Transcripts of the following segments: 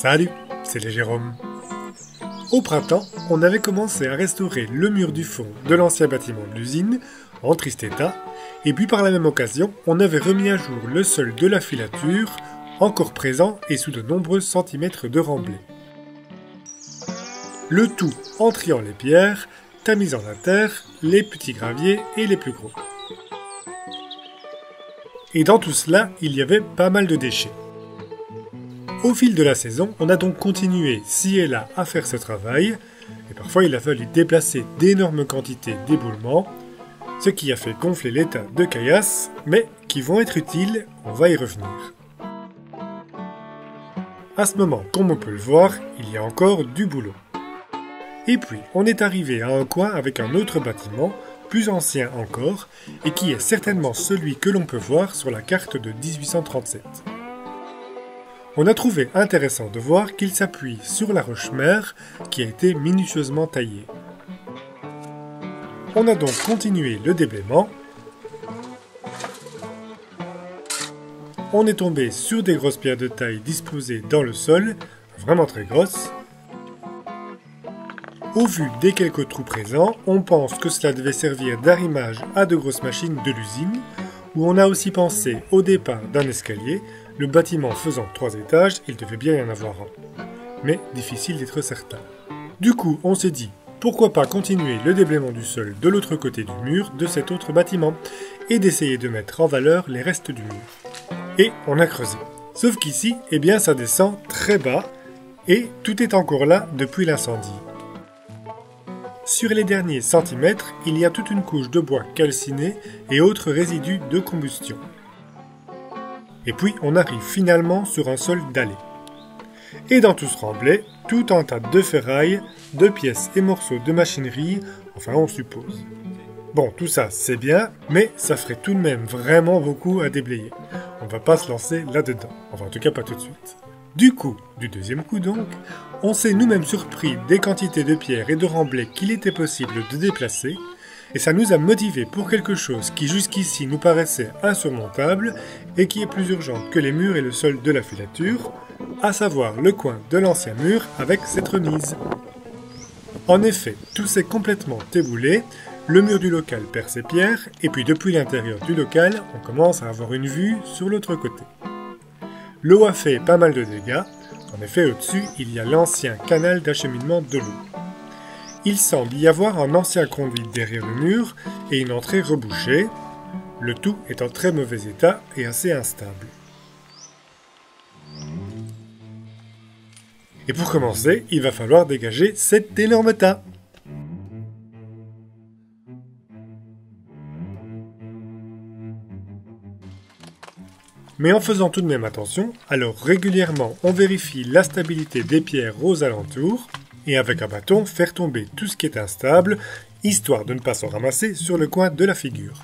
Salut, c'est les Jérôme. Au printemps, on avait commencé à restaurer le mur du fond de l'ancien bâtiment de l'usine, en triste état, et puis par la même occasion, on avait remis à jour le sol de la filature, encore présent et sous de nombreux centimètres de remblai. Le tout en triant les pierres, tamisant la terre, les petits graviers et les plus gros. Et dans tout cela, il y avait pas mal de déchets. Au fil de la saison, on a donc continué ci et là à faire ce travail, et parfois il a fallu déplacer d'énormes quantités d'éboulements, ce qui a fait gonfler l'état de caillasses, mais qui vont être utiles, on va y revenir. À ce moment, comme on peut le voir, il y a encore du boulot. Et puis, on est arrivé à un coin avec un autre bâtiment, plus ancien encore, et qui est certainement celui que l'on peut voir sur la carte de 1837 on a trouvé intéressant de voir qu'il s'appuie sur la roche-mère qui a été minutieusement taillée. On a donc continué le déblaiement. On est tombé sur des grosses pierres de taille disposées dans le sol, vraiment très grosses. Au vu des quelques trous présents, on pense que cela devait servir d'arrimage à de grosses machines de l'usine, où on a aussi pensé au départ d'un escalier, le bâtiment faisant trois étages, il devait bien y en avoir un. Mais difficile d'être certain. Du coup, on s'est dit, pourquoi pas continuer le déblaiement du sol de l'autre côté du mur de cet autre bâtiment, et d'essayer de mettre en valeur les restes du mur. Et on a creusé. Sauf qu'ici, eh bien ça descend très bas, et tout est encore là depuis l'incendie. Sur les derniers centimètres, il y a toute une couche de bois calciné et autres résidus de combustion. Et puis on arrive finalement sur un sol dallé. Et dans tout ce remblai, tout un tas de ferraille, de pièces et morceaux de machinerie, enfin on suppose. Bon, tout ça c'est bien, mais ça ferait tout de même vraiment beaucoup à déblayer. On va pas se lancer là-dedans, enfin en tout cas pas tout de suite. Du coup, du deuxième coup donc, on s'est nous-mêmes surpris des quantités de pierres et de remblais qu'il était possible de déplacer, et ça nous a motivés pour quelque chose qui jusqu'ici nous paraissait insurmontable et qui est plus urgent que les murs et le sol de la filature, à savoir le coin de l'ancien mur avec cette remise. En effet, tout s'est complètement éboulé, le mur du local perd ses pierres, et puis depuis l'intérieur du local, on commence à avoir une vue sur l'autre côté. L'eau a fait pas mal de dégâts, en effet au-dessus il y a l'ancien canal d'acheminement de l'eau il semble y avoir un ancien conduit derrière le mur et une entrée rebouchée, le tout est en très mauvais état et assez instable. Et pour commencer, il va falloir dégager cet énorme tas. Mais en faisant tout de même attention, alors régulièrement on vérifie la stabilité des pierres aux alentours, et avec un bâton faire tomber tout ce qui est instable, histoire de ne pas s'en ramasser sur le coin de la figure.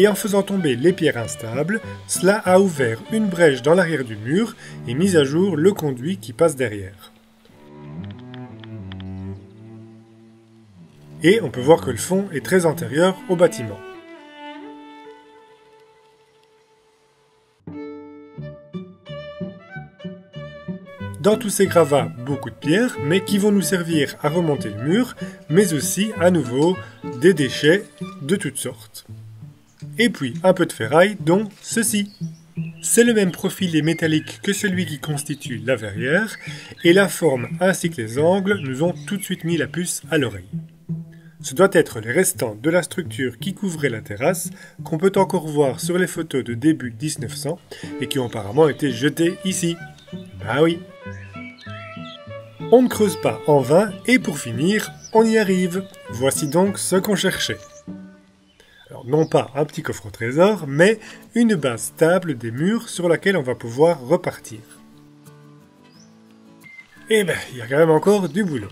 Et en faisant tomber les pierres instables, cela a ouvert une brèche dans l'arrière du mur et mis à jour le conduit qui passe derrière. Et on peut voir que le fond est très antérieur au bâtiment. Dans tous ces gravats, beaucoup de pierres, mais qui vont nous servir à remonter le mur, mais aussi à nouveau des déchets de toutes sortes et puis un peu de ferraille, dont ceci. C'est le même profil et métallique que celui qui constitue la verrière, et la forme ainsi que les angles nous ont tout de suite mis la puce à l'oreille. Ce doit être les restants de la structure qui couvrait la terrasse, qu'on peut encore voir sur les photos de début 1900 et qui ont apparemment été jetés ici. Bah oui. On ne creuse pas en vain et pour finir, on y arrive. Voici donc ce qu'on cherchait non pas un petit coffre au trésor, mais une base stable des murs sur laquelle on va pouvoir repartir. Eh ben, il y a quand même encore du boulot.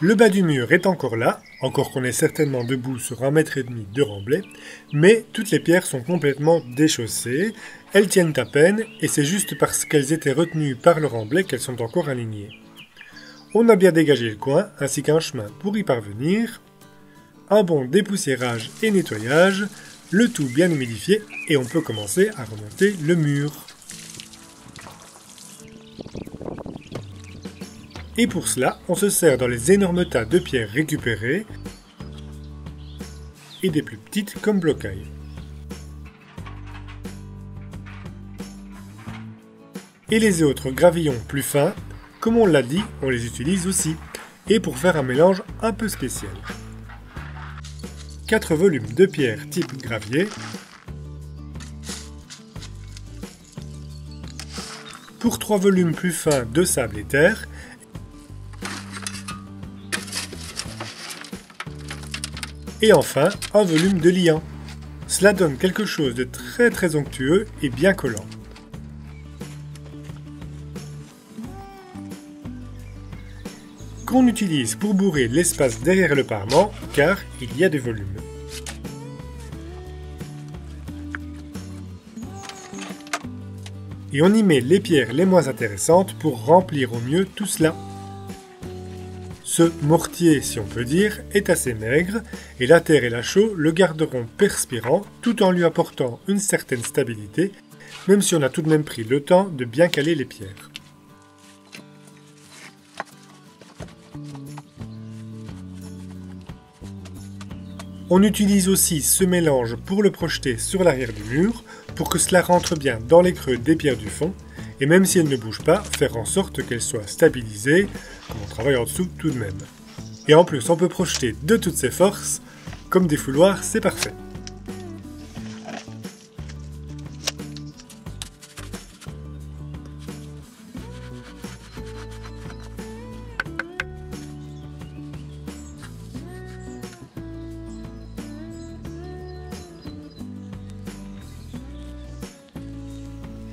Le bas du mur est encore là, encore qu'on est certainement debout sur un mètre et demi de remblai, mais toutes les pierres sont complètement déchaussées, elles tiennent à peine, et c'est juste parce qu'elles étaient retenues par le remblai qu'elles sont encore alignées. On a bien dégagé le coin, ainsi qu'un chemin pour y parvenir, un bon dépoussiérage et nettoyage, le tout bien humidifié, et on peut commencer à remonter le mur. Et pour cela, on se sert dans les énormes tas de pierres récupérées et des plus petites comme blocailles. Et les autres gravillons plus fins, comme on l'a dit, on les utilise aussi, et pour faire un mélange un peu spécial. 4 volumes de pierre type gravier, pour 3 volumes plus fins de sable et terre, Et enfin, un volume de liant. Cela donne quelque chose de très très onctueux et bien collant. Qu'on utilise pour bourrer l'espace derrière le parement, car il y a du volume. Et on y met les pierres les moins intéressantes pour remplir au mieux tout cela. Ce mortier, si on peut dire, est assez maigre, et la terre et la chaux le garderont perspirant tout en lui apportant une certaine stabilité, même si on a tout de même pris le temps de bien caler les pierres. On utilise aussi ce mélange pour le projeter sur l'arrière du mur, pour que cela rentre bien dans les creux des pierres du fond, et même si elle ne bouge pas, faire en sorte qu'elle soit stabilisée, comme on travaille en dessous tout de même. Et en plus, on peut projeter de toutes ses forces, comme des fouloirs, c'est parfait.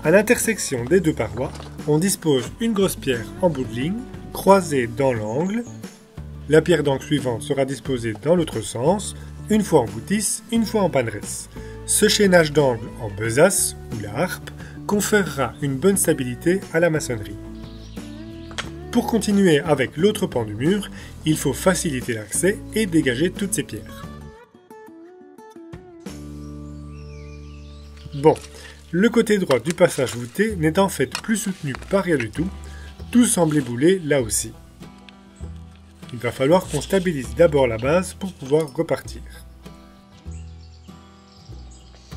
À l'intersection des deux parois, on dispose une grosse pierre en bout de ligne, croisée dans l'angle. La pierre d'angle suivante sera disposée dans l'autre sens, une fois en boutisse, une fois en paneresse. Ce chaînage d'angle en besace, ou la harpe, conférera une bonne stabilité à la maçonnerie. Pour continuer avec l'autre pan du mur, il faut faciliter l'accès et dégager toutes ces pierres. Bon, le côté droit du passage voûté n'est en fait plus soutenu par rien du tout, tout semble ébouler là aussi. Il va falloir qu'on stabilise d'abord la base pour pouvoir repartir.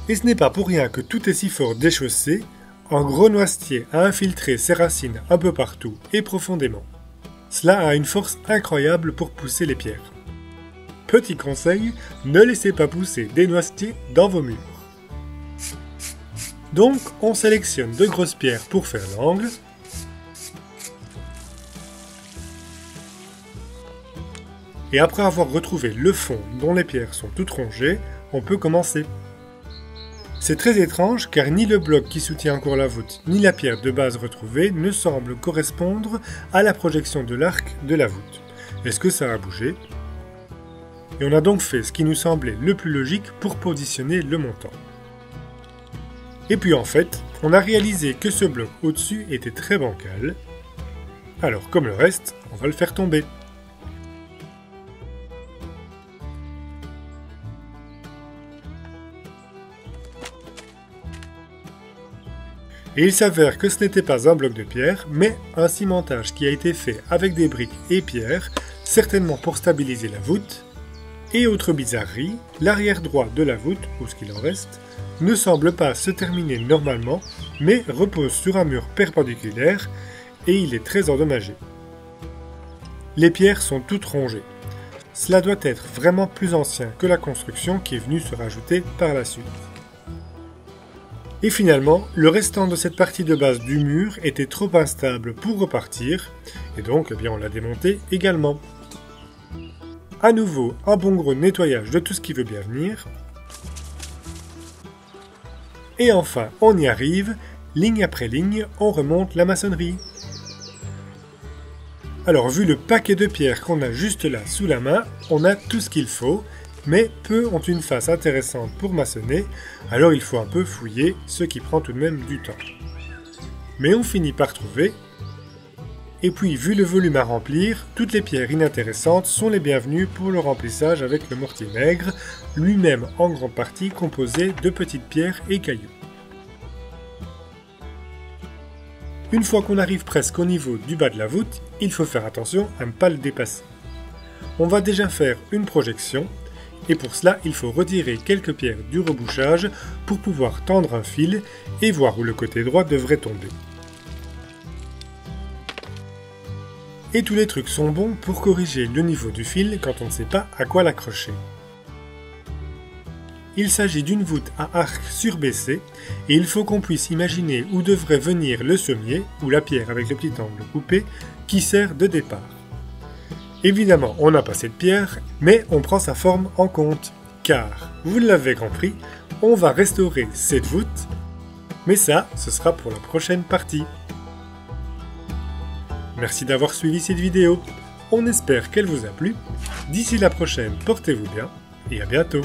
Et ce n'est pas pour rien que tout est si fort déchaussé, un gros noisetier a infiltré ses racines un peu partout et profondément. Cela a une force incroyable pour pousser les pierres. Petit conseil, ne laissez pas pousser des noisetiers dans vos murs. Donc, on sélectionne de grosses pierres pour faire l'angle. Et après avoir retrouvé le fond dont les pierres sont toutes rongées, on peut commencer. C'est très étrange car ni le bloc qui soutient encore la voûte ni la pierre de base retrouvée ne semblent correspondre à la projection de l'arc de la voûte. Est-ce que ça a bougé? Et on a donc fait ce qui nous semblait le plus logique pour positionner le montant. Et puis en fait, on a réalisé que ce bloc au-dessus était très bancal. Alors comme le reste, on va le faire tomber. Et il s'avère que ce n'était pas un bloc de pierre, mais un cimentage qui a été fait avec des briques et pierres, certainement pour stabiliser la voûte. Et autre bizarrerie, l'arrière droit de la voûte, ou ce qu'il en reste, ne semble pas se terminer normalement, mais repose sur un mur perpendiculaire et il est très endommagé. Les pierres sont toutes rongées. Cela doit être vraiment plus ancien que la construction qui est venue se rajouter par la suite. Et finalement, le restant de cette partie de base du mur était trop instable pour repartir, et donc eh bien, on l'a démonté également. A nouveau, un bon gros nettoyage de tout ce qui veut bien venir, et enfin, on y arrive, ligne après ligne, on remonte la maçonnerie. Alors vu le paquet de pierres qu'on a juste là sous la main, on a tout ce qu'il faut, mais peu ont une face intéressante pour maçonner, alors il faut un peu fouiller, ce qui prend tout de même du temps. Mais on finit par trouver, et puis vu le volume à remplir, toutes les pierres inintéressantes sont les bienvenues pour le remplissage avec le mortier maigre, lui-même en grande partie composé de petites pierres et cailloux. Une fois qu'on arrive presque au niveau du bas de la voûte, il faut faire attention à ne pas le dépasser. On va déjà faire une projection, et pour cela il faut retirer quelques pierres du rebouchage pour pouvoir tendre un fil et voir où le côté droit devrait tomber. Et tous les trucs sont bons pour corriger le niveau du fil quand on ne sait pas à quoi l'accrocher. Il s'agit d'une voûte à arc surbaissé et il faut qu'on puisse imaginer où devrait venir le sommier, ou la pierre avec le petit angle coupé, qui sert de départ. Évidemment, on n'a pas cette pierre, mais on prend sa forme en compte, car, vous l'avez compris, on va restaurer cette voûte, mais ça, ce sera pour la prochaine partie. Merci d'avoir suivi cette vidéo, on espère qu'elle vous a plu. D'ici la prochaine, portez-vous bien, et à bientôt